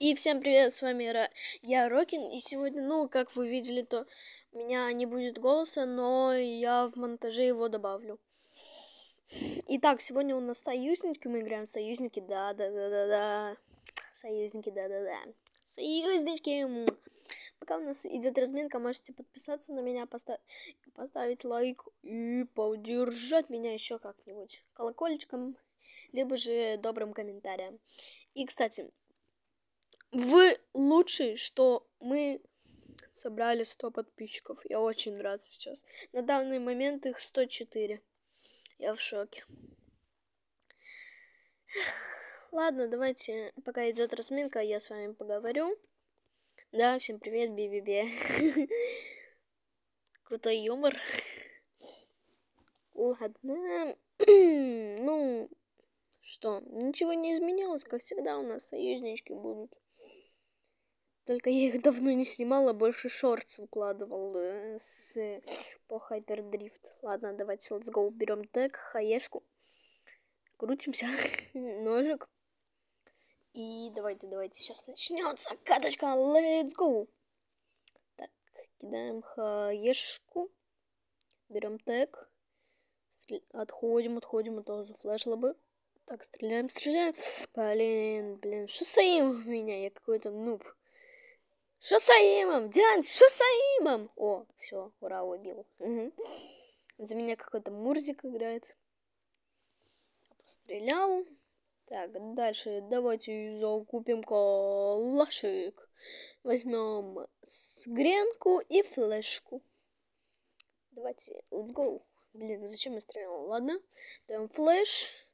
И всем привет, с вами Ра... я Рокин, и сегодня, ну, как вы видели, то у меня не будет голоса, но я в монтаже его добавлю. Итак, сегодня у нас союзники, мы играем союзники, да-да-да-да-да, союзники, да-да-да, союзники. Пока у нас идет разминка, можете подписаться на меня, поста... поставить лайк и поддержать меня еще как-нибудь колокольчиком, либо же добрым комментарием. И, кстати, вы лучший, что мы собрали 100 подписчиков. Я очень рад сейчас. На данный момент их 104. Я в шоке. Ладно, давайте, пока идет разминка, я с вами поговорю. Да, всем привет, би-би-би. Крутой юмор. Ладно. ну, что, ничего не изменилось, как всегда у нас союзнички будут. Только я их давно не снимала, больше шортс выкладывал э, с, по Hyperdrift. Ладно, давайте let's go. Берем тег, хаешку. Крутимся. Ножик. И давайте, давайте, сейчас начнется каточка. Let's go. Так, кидаем хаешку. Берем тег. Отходим, отходим, это за флеш лобы. Так, стреляем, стреляем. Блин, блин, что стоим у меня? Я какой-то нуб. Что Шосаимом! Диан, Шосаимом! О, все, ура, убил. Угу. За меня какой-то Мурзик играет. Пострелял. Так, дальше давайте закупим калашик. Возьмем сгренку и флешку. Давайте, let's go. Блин, зачем я стрелял? Ладно, даем флеш.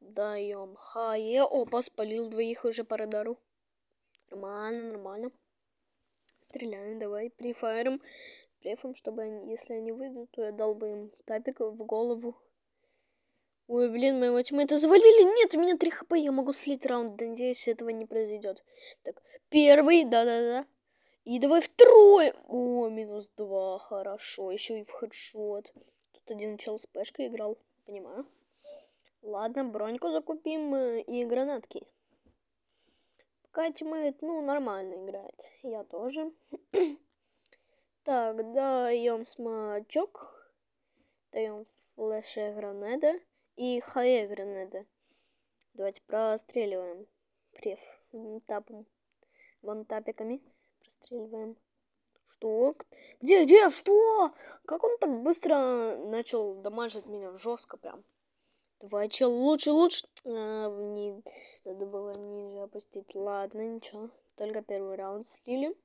Даем хае. Опа, спалил двоих уже по радару. Нормально, нормально. Стреляем, давай, префайром. Префом, чтобы они, если они выйдут, то я дал бы им тапик в голову. Ой, блин, моего тиммейта завалили. Нет, у меня 3 хп, я могу слить раунд. Надеюсь, этого не произойдет. Так, первый, да-да-да. И давай второй. О, минус 2, хорошо. Еще и в хедшот. Тут один чел с пешкой играл, понимаю. Ладно, броньку закупим э, и гранатки. Пока тиммейт, ну, нормально играет. Я тоже. так, даем смачок. Даем flash grenade и HE grenade. Давайте простреливаем. Преф. Тапом. Вон тапиками. Простреливаем. Что? Где, где, что? Как он так быстро начал дамажить меня? Жестко прям. Давай, чел, лучше, лучше. А, не, надо было ниже опустить. Ладно, ничего. Только первый раунд слили.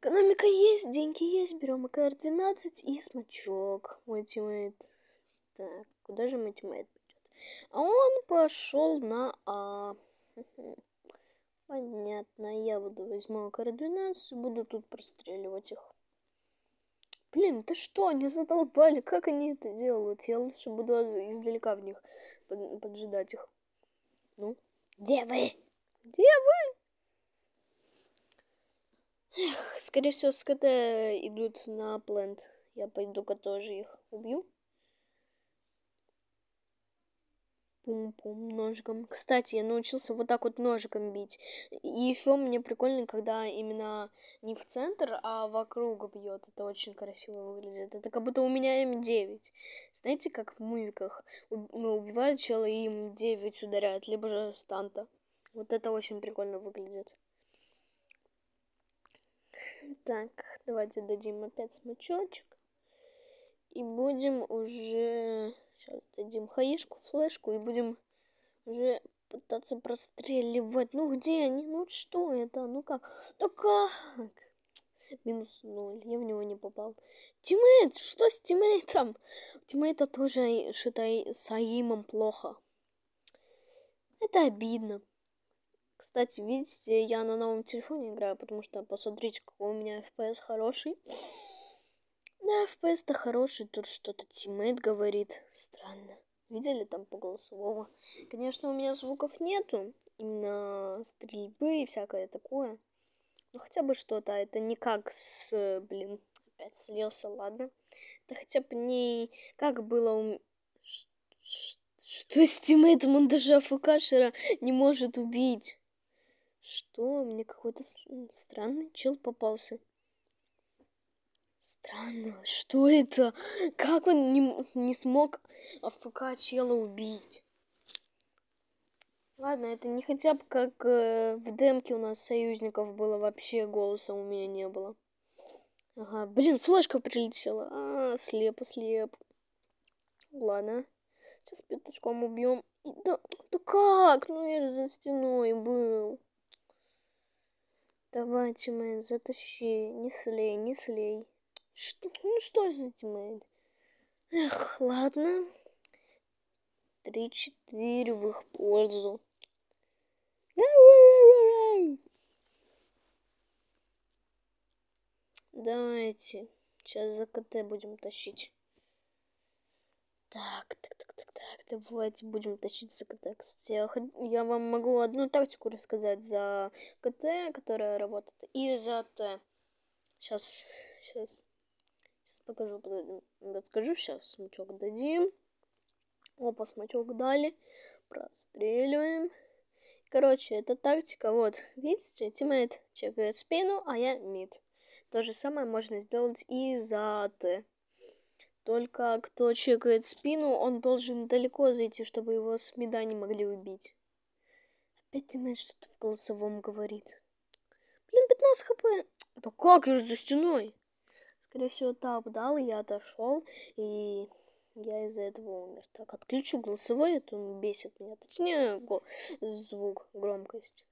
Экономика есть, деньги есть. Берем АКР-12 и смачок. Мой тиммейт. Так, куда же мой тиммейт пойдет? А он пошел на А. Понятно, я буду возьму АКР-12 и буду тут простреливать их. Блин, ты что, они задолбали, как они это делают? Я лучше буду издалека в них поджидать их. Ну, где вы? Где вы? Эх, скорее всего, с КТ идут на плент. Я пойду-ка тоже их убью. Пум-пум, ножиком. Кстати, я научился вот так вот ножиком бить. И еще мне прикольно, когда именно не в центр, а вокруг бьет. Это очень красиво выглядит. Это как будто у меня М9. Знаете, как в мувиках ну, убивают чела и им 9 ударяют, либо же станта. Вот это очень прикольно выглядит. Так, давайте дадим опять смычочек. И будем уже Сейчас дадим хаишку, флешку и будем уже пытаться простреливать. Ну где они? Ну что это? Ну как? Да как? Минус ноль. Я в него не попал. Тиммейт! Что с тиммейтом? Тиммейта тоже, считай, с Аимом плохо. Это обидно. Кстати, видите, я на новом телефоне играю, потому что посмотрите, какой у меня FPS хороший. Да, FPS-то хороший, тут что-то тиммейт говорит. Странно. Видели там по голосовому? Конечно, у меня звуков нету. Именно стрельбы и всякое такое. Ну, хотя бы что-то. Это не как с... Блин, опять слился, ладно. Это хотя бы не... Как было у... Что с тиммейтом? Он даже AFK шера не может убить. Что? Мне какой-то странный чел попался. Странно, что это? Как он не, не смог АФК чела убить? Ладно, это не хотя бы как э, в демке у нас союзников было, вообще голоса у меня не было. Ага, блин, флешка прилетела. А, слепо, слеп. Ладно. Сейчас петушком убьем. Да, да как? Ну я же за стеной был. Давайте, мы затащи. Не слей, не слей. Что? Ну что за тиммейт? Эх, ладно. Три-четыре в их пользу. Давайте. Сейчас за КТ будем тащить. Так, так, так, так, так. Давайте будем тащить за КТ. Кстати, я, я вам могу одну тактику рассказать за КТ, которая работает, и за Т. Сейчас, сейчас. Сейчас покажу, расскажу. Сейчас смачок дадим. Опа, смачок дали. Простреливаем. Короче, это тактика. Вот, видите, тиммейт чекает спину, а я мид. То же самое можно сделать и за Т. Только кто чекает спину, он должен далеко зайти, чтобы его с мида не могли убить. Опять тиммейт что-то в голосовом говорит. Блин, 15 хп. Да как, я же за стеной. Скорее всего, тап дал, я отошел, и я из-за этого умер. Так, отключу голосовой, это он бесит меня. Точнее, звук, громкость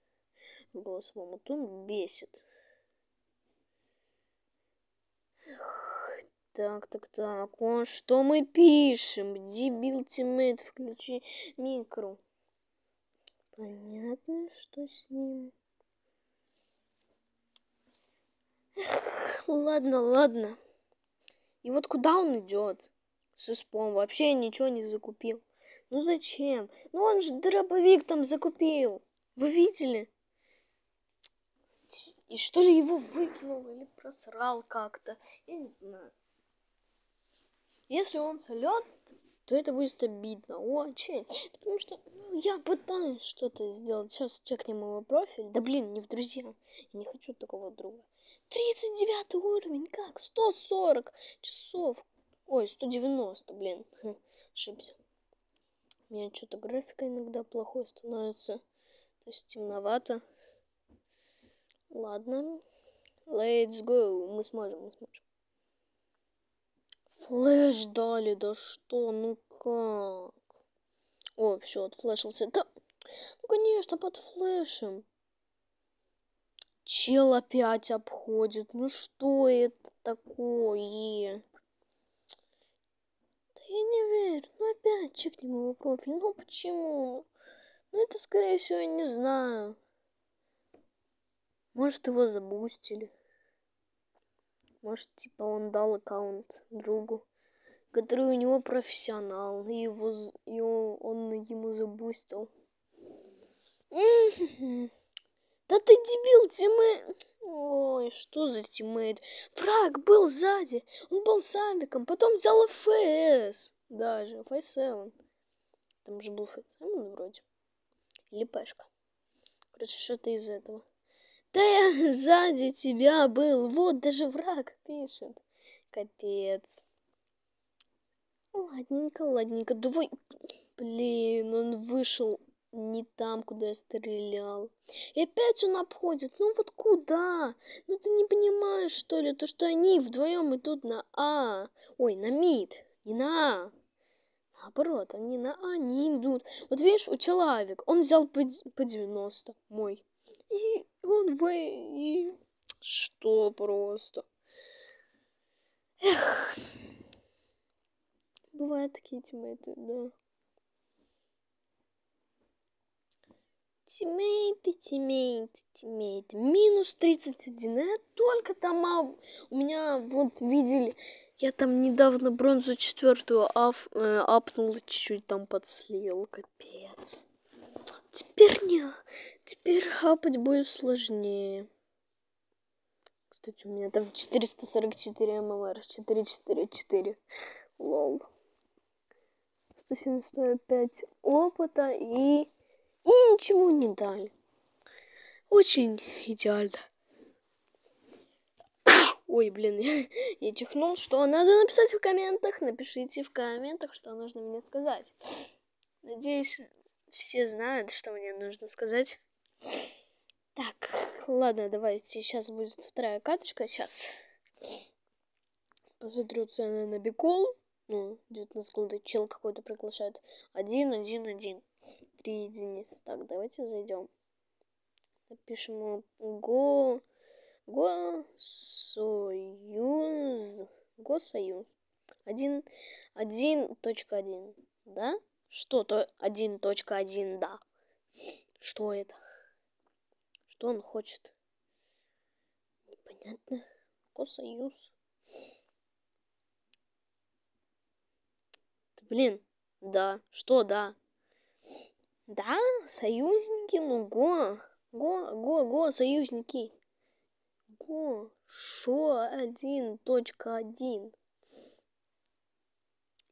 в голосовом. Вот он бесит. Так, так, так. Он, что мы пишем? Дебил тиммейт, включи микро. Понятно, что с ним. Ладно, ладно. И вот куда он идет? С испом вообще ничего не закупил. Ну зачем? Ну он же дробовик там закупил. Вы видели? И что ли его выкинул или просрал как-то? Я не знаю. Если он сольет, то это будет обидно. Очень. Потому что ну, я пытаюсь что-то сделать. Сейчас чекнем его профиль. Да блин, не в друзья. Я не хочу такого друга. 39 уровень, как? 140 часов. Ой, 190, блин. Ошибся. У меня что-то графика иногда плохой становится. То есть темновато. Ладно. Let's go. Мы сможем, мы сможем. Флэш дали, да что, ну как? О, все, отфлешился. Да, ну конечно, под флешем. Чел опять обходит. Ну что это такое? Да я не верю. Ну опять чекнем его профиль. Ну почему? Ну это скорее всего я не знаю. Может его забустили. Может типа он дал аккаунт другу, который у него профессионал. И его, и он ему забустил. Да ты дебил, тиммейт. Ой, что за тиммейт? Враг был сзади. Он был с Амиком. Потом взял ФС. Даже, ФС-7. Там же был ФС-7 вроде. Или Пешка. Короче, что-то из этого. Да я сзади тебя был. Вот, даже враг пишет. Капец. Ладненько, ладненько. Давай. Блин, он вышел не там, куда я стрелял. И опять он обходит. Ну вот куда? Ну ты не понимаешь, что ли, то, что они вдвоем идут на А. Ой, на МИД, не на А. Наоборот, они на А не идут. Вот видишь, у человек, он взял по, по 90, мой. И он в... И... Что просто? Эх. Бывают такие тиммейты, да. Тиммейты, тиммейты, тиммейты. Минус 31. Я только там а, у меня вот видели. Я там недавно бронзу четвертую аф, э, апнул чуть-чуть там подслил. Капец. Теперь не. Теперь хапать будет сложнее. Кстати, у меня там 444 ММР. 444. Лол. 175 опыта и и ничего не дали. очень идеально. Ой, блин, я, я чихнул. Что надо написать в комментах? Напишите в комментах, что нужно мне сказать. Надеюсь, все знают, что мне нужно сказать. Так, ладно, давайте. Сейчас будет вторая каточка. Сейчас. Посмотрю цены на бикол. Ну, 19 голда. Чел какой-то приглашает. Один, один, один. Три единицы. Так, давайте зайдем. Напишем го... Го... Союз. Госоюз. Один... Один точка один. Да? Что-то один точка один, да. Что это? Что он хочет? Непонятно. Госоюз. Блин, да. Что да? Да, союзники, ну го. Го, го, го, союзники. Го, шо, один, точка один.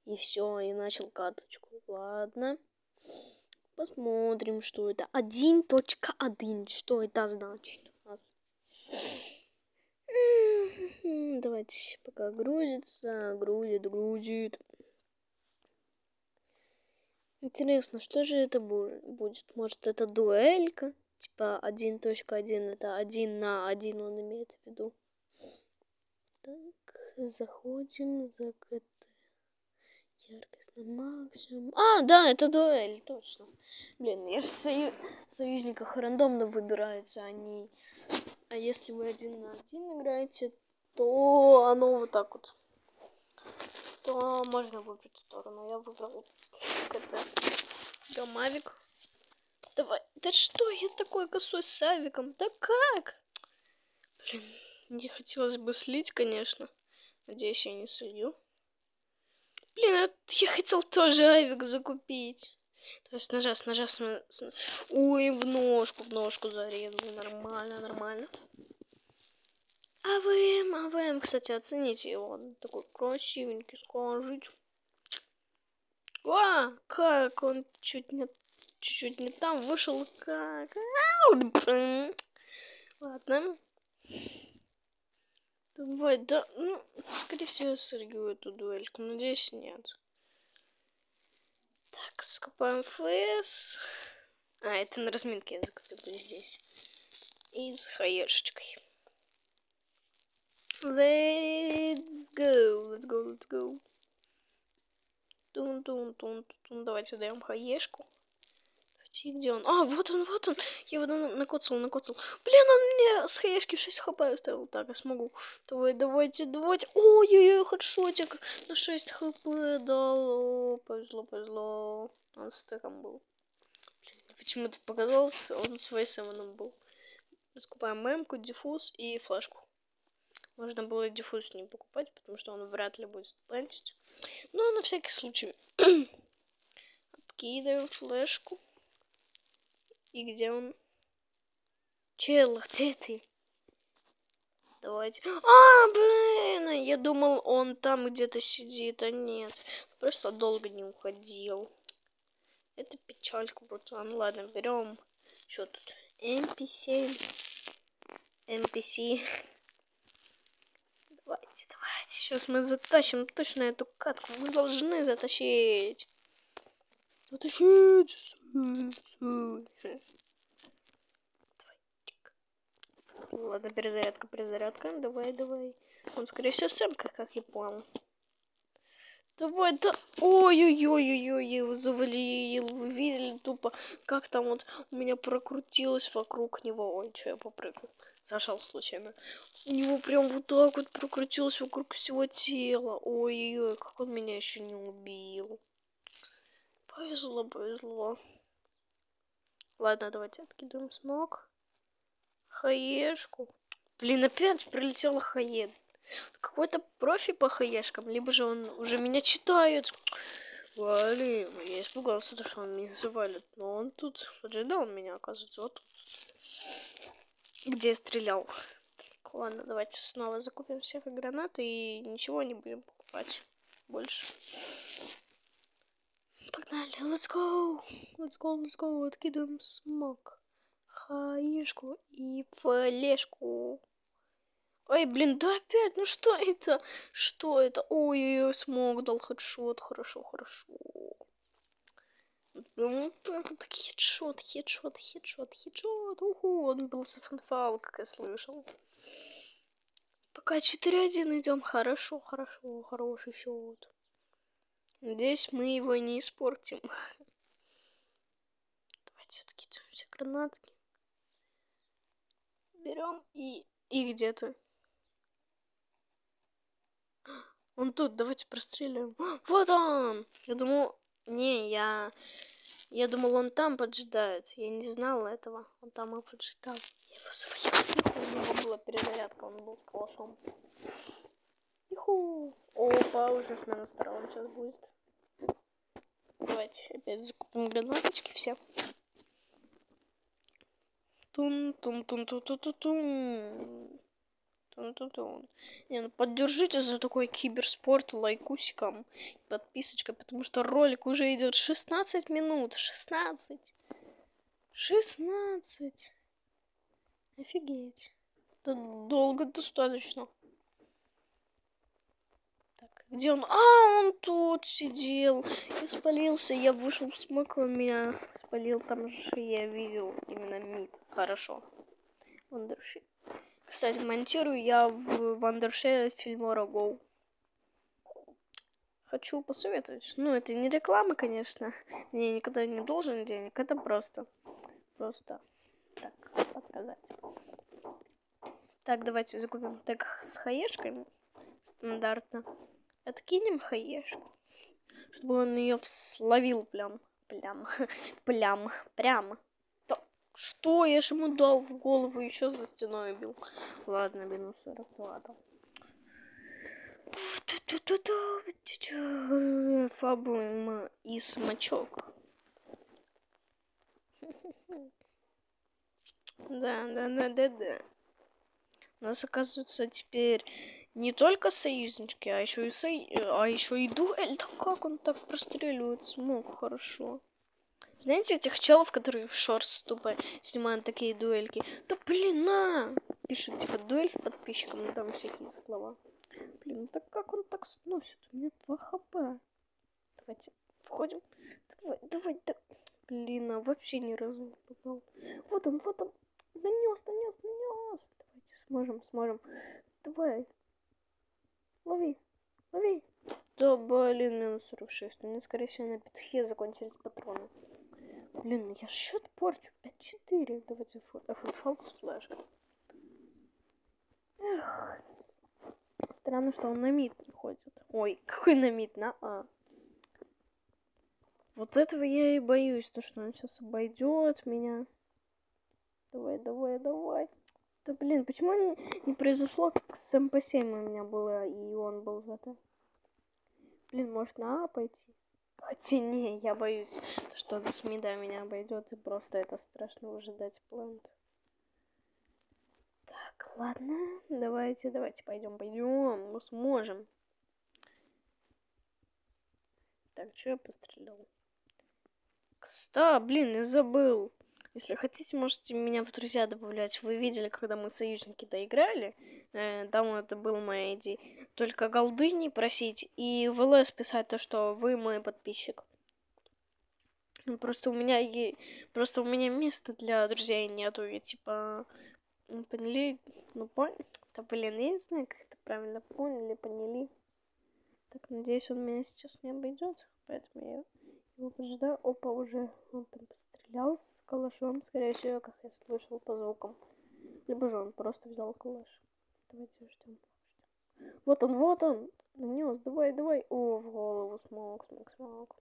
И все, и начал каточку. Ладно. Посмотрим, что это. Один точка один. Что это значит у нас? Давайте пока грузится. Грузит, грузит. Интересно, что же это будет? Может, это дуэлька? Типа 1.1 это 1 на 1 он имеет в виду. Так, заходим за КТ. Яркость на максимум. А, да, это дуэль, точно. Блин, я же сою... в союзниках рандомно выбирается, они... А если вы один на один играете, то оно вот так вот. То можно выбрать сторону. Я выбрал КТ. Гамавик. Давай. Да что я такой косой с авиком? Да как? Блин, не хотелось бы слить, конечно. Надеюсь, я не солью. Блин, а я хотел тоже авик закупить. То есть ножа, с ножа, с... Ой, в ножку, в ножку зарезал. Нормально, нормально. АВМ, АВМ, кстати, оцените его. Он такой красивенький, скажите. А, как он чуть не чуть-чуть не там вышел, как. Ладно. Давай, да, ну, скорее всего, я соргю эту дуэльку. Надеюсь, нет. Так, скупаем ФС. А, это на разминке я закупил здесь. И с хаешечкой. Let's go, let's go, let's go. Тун, тун, тун, тун. Давайте даем хаешку. Давайте, где он? А, вот он, вот он. Я его накоцал, накоцал. Блин, он мне с хаешки 6 хп оставил. Так, я смогу. Давай, давайте, давайте. Ой-ой-ой, хедшотик на 6 хп дал. О, повезло, повезло. Он с тэком был. Почему-то показалось, он с вейсом был. Раскупаем мемку, диффуз и флешку. Можно было диффуз не покупать, потому что он вряд ли будет плантить. Но на всякий случай. Откидываем флешку. И где он? Чел, где ты? Давайте. А, блин, я думал, он там где-то сидит, а нет. Просто долго не уходил. Это печалька, братан. Ладно, берем. Что тут? NPC. NPC. Сейчас мы затащим точно эту катку. Мы должны затащить. Затащить. Ладно, перезарядка, перезарядка. Давай, давай. Он, скорее всего, сам, как, как я понял. Давай, да. Ой-ой-ой-ой-ой, я его завалил. Вы видели тупо, как там вот у меня прокрутилось вокруг него. Ой, что я попрыгнул зашел случайно. У него прям вот так вот прокрутилось вокруг всего тела. Ой-ой-ой, как он меня еще не убил. Повезло, повезло. Ладно, давайте откидываем смог. Хаешку. Блин, опять прилетела хаед. Какой-то профи по хаешкам, либо же он уже меня читает. Блин, я испугался, что он меня завалит. Но он тут поджидал меня, оказывается, вот тут где я стрелял. Ладно, давайте снова закупим всех гранат и ничего не будем покупать больше. Погнали, let's go, let's go, let's go, откидываем смог. хаишку и флешку. Ой, блин, да опять, ну что это? Что это? Ой-ой-ой, смог дал хедшот, хорошо, хорошо. Ну, так, хедшот, хедшот, хедшот, хедшот. Уху, он был за фанфал, как я слышал. Пока 4-1 идем, хорошо, хорошо, хороший счет. Надеюсь, мы его не испортим. Давайте откидываем все гранатки. Берем и... И где то Он тут, давайте простреливаем. Вот он! Я думал... Не, я... Я думал, он там поджидает. Я не знал этого. Он там и поджидал. Я его завалил. У него была перезарядка, он был с калашом. Иху. Опа, уже смена сторон сейчас будет. Давайте опять закупим гранаточки все. Тун ну тут он. Не, ну поддержите за такой киберспорт лайкусиком. подписочкой, потому что ролик уже идет 16 минут. 16. 16. Офигеть. Это долго достаточно. Так, где он? А, он тут сидел. Я спалился, я вышел с макро, меня спалил. Там же я видел именно мид. Хорошо. Он душит. Кстати, монтирую я в Вандерше Фильмора Go. Хочу посоветовать. Ну, это не реклама, конечно. Мне никогда не должен денег. Это просто. Просто так подсказать. Так, давайте закупим так с хаешками. Стандартно. Откинем хаешку, чтобы он ее словил прям, прям, прям, прямо. Что? Я же ему дал в голову, еще за стеной убил. Ладно, минус 42 дал. Фабуем и смачок. Да, да, да, да, да. У нас, оказывается, теперь не только союзнички, а еще и со... а еще и дуэль. Да как он так простреливает смог хорошо. Знаете этих челов, которые в шорс тупо снимают такие дуэльки? Да блин, на! Пишут типа дуэль с подписчиком, ну там всякие слова. Блин, ну так как он так сносит? У меня 2 хп. Давайте входим. Давай, давай, да. Блин, а вообще ни разу не попал. Вот он, вот он. Нанес, нанес, нанес. Давайте сможем, сможем. Давай. Лови, лови. Да, блин, минус 46. У меня, скорее всего, на петухе закончились патроны. Блин, я счет порчу. 5-4. Давайте FNFL с флешкой. Эх. Странно, что он на мид не ходит. Ой, какой на mid? На А. Вот этого я и боюсь, то что он сейчас обойдет меня. Давай, давай, давай. Да блин, почему не произошло, как с MP7 у меня было, и он был зато. Блин, может на А пойти? Хотя не, я боюсь, что он с мида меня обойдет, и просто это страшно ожидать plant. Так, ладно, давайте, давайте, пойдем, пойдем, мы сможем. Так, что я пострелял? Стоп, блин, я забыл. Если хотите, можете меня в друзья добавлять. Вы видели, когда мы союзники доиграли. Э, там это был моя идея. Только голды не просить и в ЛС писать то, что вы мой подписчик. Ну, просто у меня е... просто у меня места для друзей нету. И типа поняли? Ну поняли? Да блин, я не знаю, как это правильно поняли, поняли. Так, надеюсь, он меня сейчас не обойдет. Поэтому я его. Опа, уже он там пострелял с калашом, скорее всего, как я слышал по звукам. Либо же он просто взял калаш. Давайте ждем. Вот он, вот он! Нанес, давай, давай. О, в голову смог, смог, смог.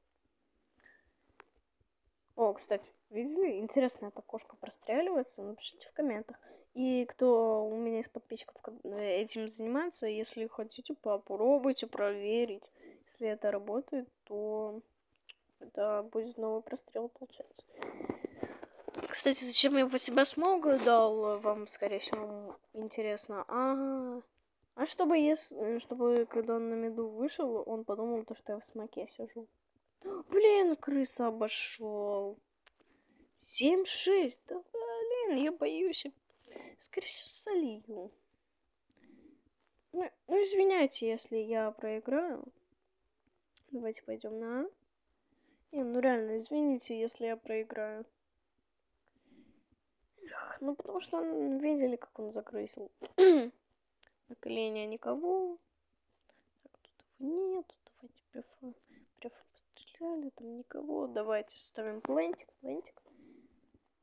О, кстати, видели? Интересно, эта кошка простреливается? Напишите в комментах. И кто у меня из подписчиков этим занимается, если хотите, попробуйте проверить. Если это работает, то это будет новый прострел, получается. Кстати, зачем я по себя смогу дал, вам, скорее всего, интересно. А, а чтобы, если, чтобы когда он на меду вышел, он подумал, то, что я в смоке сижу. Блин, крыса обошел. 7-6, да блин. я боюсь. Скорее всего, солью. Ну, ну, извиняйте, если я проиграю. Давайте пойдем на Не, ну реально, извините, если я проиграю. Ну, потому что видели, как он закрысил. на никого. Так, тут его нет. Давайте префа, префа постреляли, там никого. Давайте ставим плентик, плентик.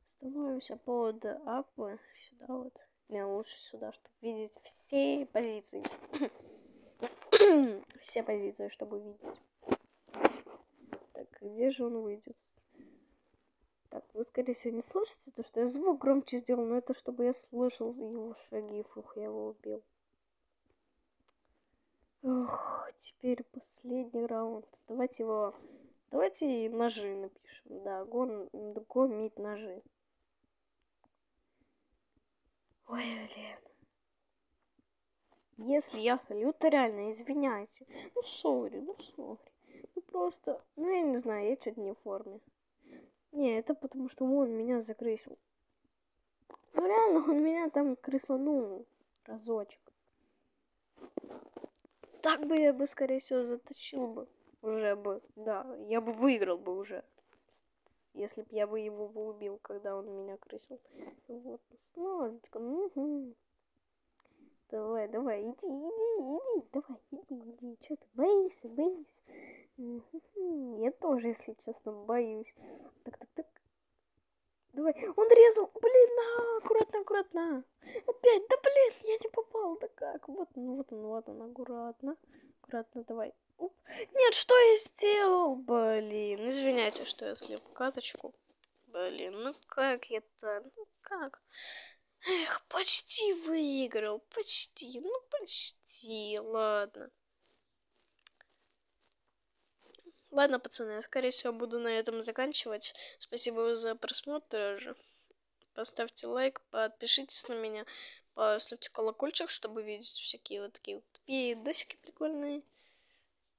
Становимся под апы. Сюда вот. Не, лучше сюда, чтобы видеть все позиции. все позиции, чтобы видеть. Где же он выйдет? Так, вы, скорее всего, не слышите то, что я звук громче сделал, но это чтобы я слышал его шаги. Фух, я его убил. Ох, теперь последний раунд. Давайте его... Давайте ножи напишем. Да, гон, гомить ножи. Ой, блин. Если я солю, то реально извиняйте. Ну, сори, ну, сори. Просто, ну, я не знаю, я чуть не в форме. Не, это потому что он меня закрысил. Ну, реально, он меня там крысанул разочек. Так бы я бы, скорее всего, затащил бы. Уже бы, да, я бы выиграл бы уже если бы я бы его бы убил, когда он меня крысил. Вот, с. Угу. Давай, давай, иди, иди, иди, давай, иди, иди. Че ты боишься, боишься? Я тоже, если честно, боюсь. Так, так, так. Давай. Он резал. Блин, на, аккуратно, аккуратно. Опять, да блин, я не попал. Да как? Вот он, вот он, вот он, аккуратно. Аккуратно, давай. Нет, что я сделал? Блин, извиняйте, что я слил каточку. Блин, ну как это? Ну как? Эх, почти выиграл, почти, ну почти, ладно. Ладно, пацаны, я, скорее всего, буду на этом заканчивать. Спасибо за просмотр. Поставьте лайк, подпишитесь на меня, поставьте колокольчик, чтобы видеть всякие вот такие вот видосики прикольные.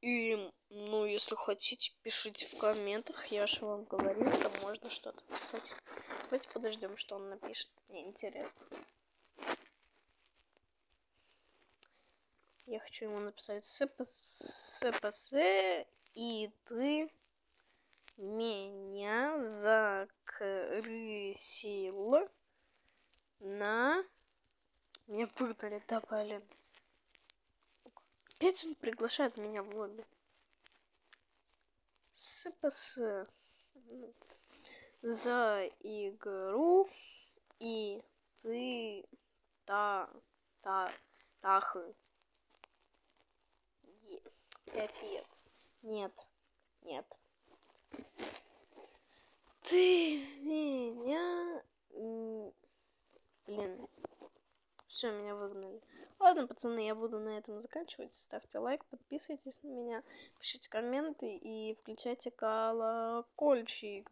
И, ну, если хотите, пишите в комментах. Я же вам говорю, что можно что-то писать. Давайте подождем, что он напишет. Мне интересно. Я хочу ему написать СПС, и ты меня закрысил на... Меня выгнали, да, блин. Опять он приглашает меня в лобби. СПС. За игру и ты та та тахы. Пять ед. Нет. Нет. Ты меня... Блин. Все, меня выгнали. Ладно, пацаны, я буду на этом заканчивать. Ставьте лайк, подписывайтесь на меня, пишите комменты и включайте колокольчик.